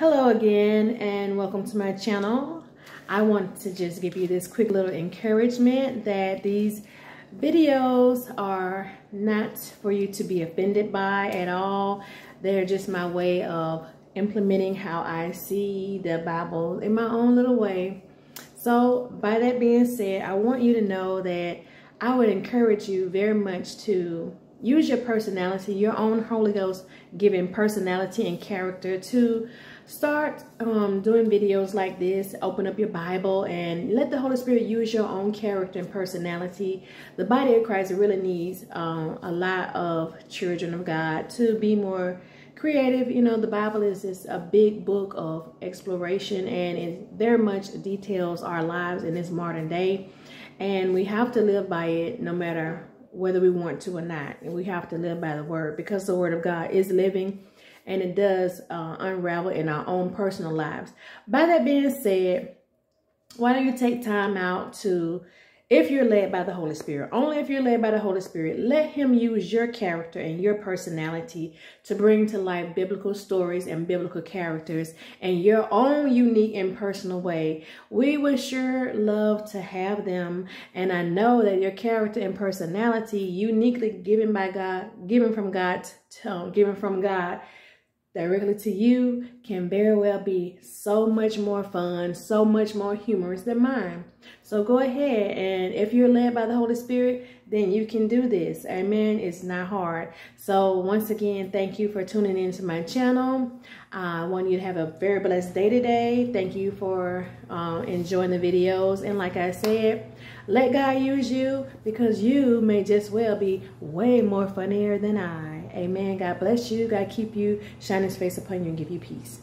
Hello again and welcome to my channel. I want to just give you this quick little encouragement that these videos are not for you to be offended by at all. They're just my way of implementing how I see the Bible in my own little way. So by that being said, I want you to know that I would encourage you very much to use your personality, your own Holy Ghost given personality and character to start um, doing videos like this. Open up your Bible and let the Holy Spirit use your own character and personality. The body of Christ really needs um, a lot of children of God to be more creative. You know, the Bible is just a big book of exploration and it very much details our lives in this modern day. And we have to live by it no matter whether we want to or not. And we have to live by the word because the word of God is living and it does uh, unravel in our own personal lives. By that being said, why don't you take time out to if you're led by the Holy Spirit, only if you're led by the Holy Spirit, let him use your character and your personality to bring to life biblical stories and biblical characters in your own unique and personal way. We would sure love to have them. And I know that your character and personality uniquely given by God, given from God, given from God, directly to you can very well be so much more fun, so much more humorous than mine. So go ahead and if you're led by the Holy Spirit, then you can do this. Amen. It's not hard. So once again, thank you for tuning into my channel. I want you to have a very blessed day today. Thank you for uh, enjoying the videos. And like I said, let God use you because you may just well be way more funnier than I. Amen. God bless you. God keep you, shine his face upon you and give you peace.